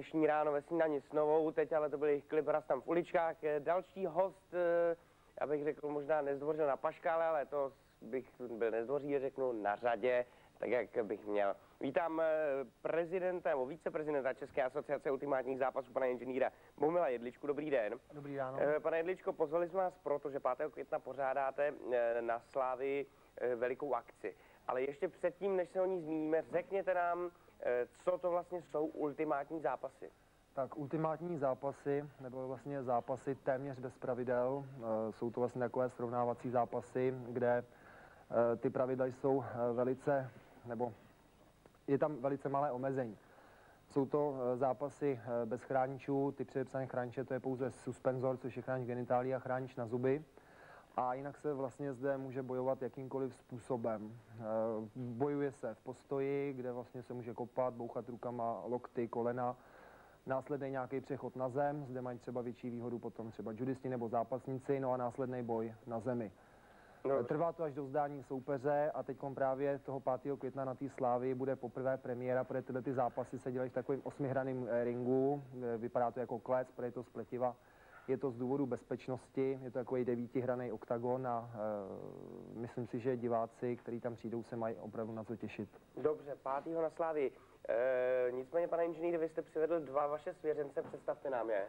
dnešní ráno ve snídani s novou, teď ale to byly klip Raz tam v uličkách. Eh, Další host, eh, abych řekl možná nezdvořil na paškále, ale to bych byl nezdvoří, řeknu na řadě, tak jak bych měl. Vítám eh, prezidenta nebo viceprezidenta České asociace ultimátních zápasů, pana inženýra Boumila Jedličku. Dobrý den. Dobrý ráno. Pane Jedličko, pozvali jsme vás proto, že 5. května pořádáte na Slávy velikou akci. Ale ještě předtím, než se o ní zmíníme, řekněte nám, eh, co to vlastně jsou ultimátní zápasy. Tak ultimátní zápasy, nebo vlastně zápasy téměř bez pravidel, eh, jsou to vlastně takové srovnávací zápasy, kde eh, ty pravidla jsou velice, nebo je tam velice malé omezení. Jsou to zápasy bez chráničů, ty předepsané chrániče, to je pouze suspenzor, což je chránič genitálí a chránič na zuby. A jinak se vlastně zde může bojovat jakýmkoliv způsobem. Eh, Bojuje se v postoji, kde vlastně se může kopat, bouchat rukama, lokty, kolena. Následný nějaký přechod na zem, zde mají třeba větší výhodu potom třeba judisti nebo zápasníci, no a následný boj na zemi. No, Trvá to až do vzdání soupeře a teď právě toho 5. května na té slávy bude poprvé premiéra, protože tyhle ty zápasy se dělají v takovém osmihraném eh, ringu, vypadá to jako klec, protože je to spletiva. Je to z důvodu bezpečnosti, je to takový devítihraný oktagon a e, myslím si, že diváci, kteří tam přijdou, se mají opravdu na co těšit. Dobře, pátýho na Slávii. E, nicméně, pane inženýre, vy jste přivedl dva vaše svěřence, představte nám je.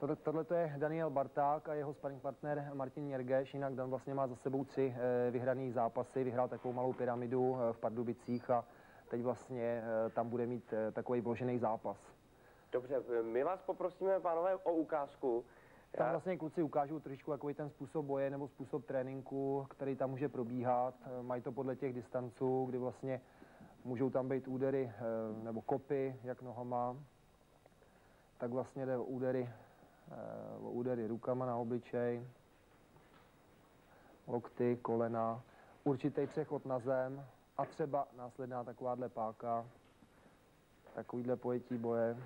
Tohle, tohle to je Daniel Barták a jeho sparring partner Martin Něrgeš, jinak Dan vlastně má za sebou tři e, vyhrané zápasy, vyhrál takovou malou pyramidu e, v Pardubicích a teď vlastně e, tam bude mít e, takový vložený zápas. Dobře, my vás poprosíme, pánové, o ukázku. Tam vlastně kluci ukážou trošičku takový ten způsob boje nebo způsob tréninku, který tam může probíhat. E, Mají to podle těch distanců, kdy vlastně můžou tam být údery e, nebo kopy, jak nohama. Tak vlastně jde o údery, e, o údery rukama na obličej, lokty, kolena, určitý přechod na zem a třeba následná takováhle páka, takovýhle pojetí boje.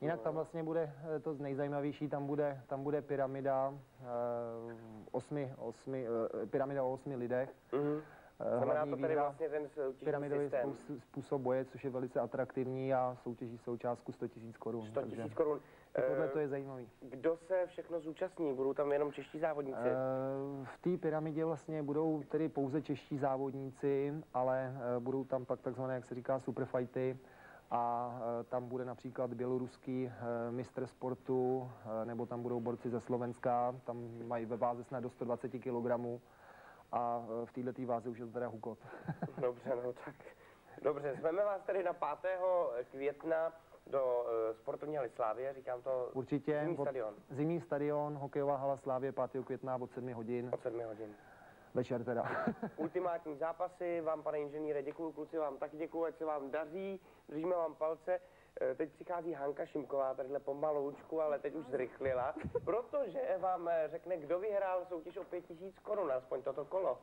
Jinak tam vlastně bude eh, to nejzajímavější, tam bude, tam bude pyramida, eh, osmi, osmi, eh, pyramida o osmi lidech. Eh, Znamená hlavní to tady vlastně ten soutěžní pyramidový systém. způsob boje, což je velice atraktivní a soutěží se o částku 100 000 korun. 100 takže 000 korun. Tohle to je zajímavý. Kdo se všechno zúčastní? Budou tam jenom čeští závodníci? Eh, V té pyramidě vlastně budou tedy pouze čeští závodníci, ale eh, budou tam pak takzvané, jak se říká, superfighty a eh, tam bude například běloruský eh, mistr sportu, eh, nebo tam budou borci ze Slovenska, tam mají ve váze snad do 120 kg a v této váze už je to teda hukot. Dobře, no tak. Dobře, zveme vás tedy na 5. května do sportovní haly Slávie, říkám to Určitě. zimní stadion Zimní stadion, hokejová hala Slávě 5. května od 7 hodin, od 7 hodin. Večer teda. Ultimátní zápasy, vám pane inženýre děkuju, kluci vám taky děkuju, ať se vám daří, držíme vám palce. Eh, Teď přichází Hanka Šimková, tadyhle pomaloučku, ale teď už zrychlila, protože vám eh, řekne, kdo vyhrál soutěž o 5000 korun, aspoň toto kolo.